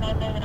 Bye-bye.